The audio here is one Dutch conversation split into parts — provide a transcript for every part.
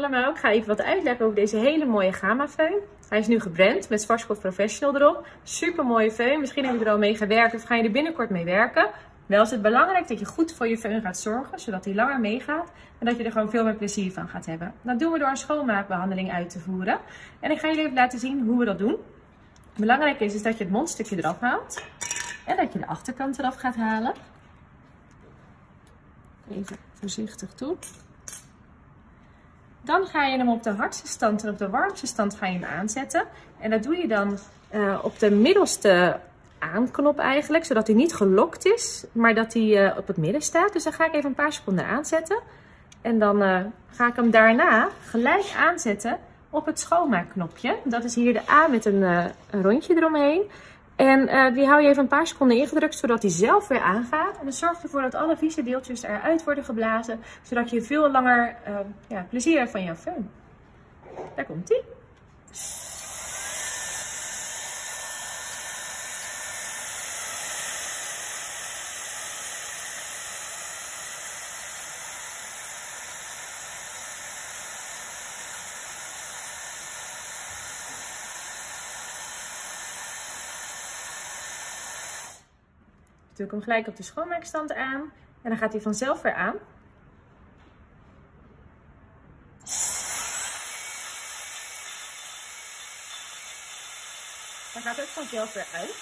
allemaal. Ik ga even wat uitleggen over deze hele mooie Gamma Föhn. Hij is nu gebrand met Schwarzkopf Professional erop. Super mooie föhn. Misschien heb je er al mee gewerkt of ga je er binnenkort mee werken. Wel is het belangrijk dat je goed voor je föhn gaat zorgen, zodat hij langer meegaat. En dat je er gewoon veel meer plezier van gaat hebben. Dat doen we door een schoonmaakbehandeling uit te voeren. En ik ga jullie even laten zien hoe we dat doen. Belangrijk is, is dat je het mondstukje eraf haalt. En dat je de achterkant eraf gaat halen. Even voorzichtig toe. Dan ga je hem op de hardste stand en op de warmste stand ga je hem aanzetten. En dat doe je dan uh, op de middelste aanknop eigenlijk, zodat hij niet gelokt is, maar dat hij uh, op het midden staat. Dus dan ga ik even een paar seconden aanzetten. En dan uh, ga ik hem daarna gelijk aanzetten op het schoonmaakknopje. Dat is hier de A met een, een rondje eromheen. En uh, die hou je even een paar seconden ingedrukt, zodat hij zelf weer aangaat. En dat zorgt ervoor dat alle vieze deeltjes eruit worden geblazen, zodat je veel langer uh, ja, plezier hebt van jouw föhn. Daar komt Doe ik hem gelijk op de schoonmaakstand aan. En dan gaat hij vanzelf weer aan. Dan gaat het vanzelf weer uit.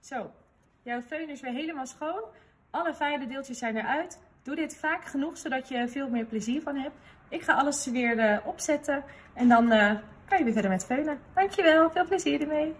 Zo, jouw föhn is weer helemaal schoon. Alle fijne deeltjes zijn eruit. Doe dit vaak genoeg, zodat je veel meer plezier van hebt. Ik ga alles weer uh, opzetten en dan uh, kan je weer verder met veunen. Dankjewel, veel plezier ermee.